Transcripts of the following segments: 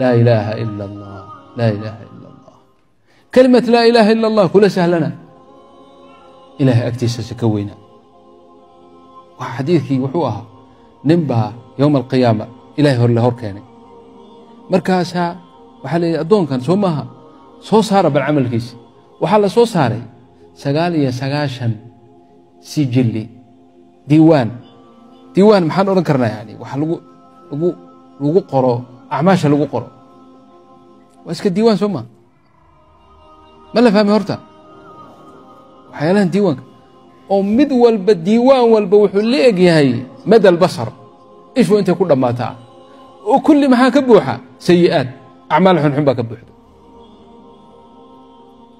laa ilaaha ila allah laa ilaaha ila allah kelimat laa ilaaha ila allah kula sahlana ilahay agtiisase ka weyna waa xadiidkii wuxuu ahaa nin baa yowma alqiyaama ilahay hor la hor keenay markaasaa waxaa leeyahy addoonkan soo maaha soo saara bal camalkiisa waxaa la soo saaray sagaal iyo sagaashan sijili diiwaan diiwaan maxaan odhan karnaa yani wax lagu lagu lagu qoro acmaasha lagu qoro. Waa iska diiwaan soo maa ma la fahmay horta? Waxyaalahan diiwaanka. Oo mid walba diiwaan walba wuxuu la eg yahay mada albasar ishu intay ku dhammaataa. Oo kulli maxaa ka buuxa? Sayi'aad. Acmaal xunxun baa ka buuxda.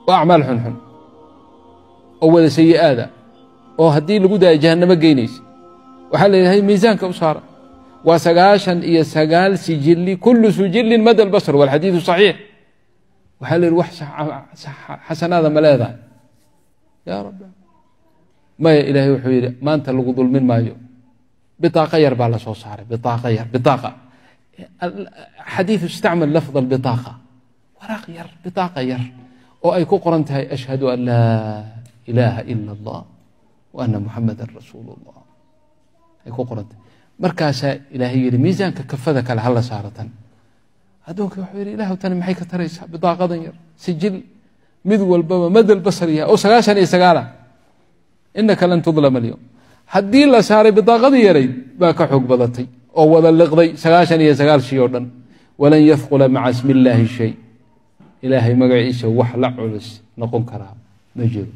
Waa acmaal xunxun oo wada sayi'aada. Oo haddii lagu daayo jahannamo geynaysa. Waxaa leeyahay miisaanka u saara waa sagaashan iyo sagaal sijili kullu sijilin mada albasar walxadiidu saxiix. Waxaa la yihi wax xasanaada ma leedahay. Yaa rabbi. Maya ilaahay wuxuu yidhi maanta lagu dulmin maayo. Biطaaqa yar baa la saaray biaaqa yar biaaqa xadiidu istacmal lafd albitaaqa waraaq yar bitaaqa yar. Oo ay ku qoran tahay ashhadu an laa ilaaha ila allah wa ana muxamadan rasuulu اllah ay ku qoran tahay markaasaa ilaahay yidhi miisaanka kafada kale hala saaratan addoonka wuxuu yidhi ilahu tani maxay ka taraysaa? Bidaaqadan yar sijil mid walbaba madal basar yaha oo sagaashan iyo sagaala. Inaka lan tudlama alyowm haddii la saaray bidaaqadii yarayd baa ka xoog badatay oo wada liqday sagaashan iyo sagaal shay oo dhan. Walan yafqula maca ismi illaahi shay. Ilaahay magaciisa wax la culus noqon karaa ma jiro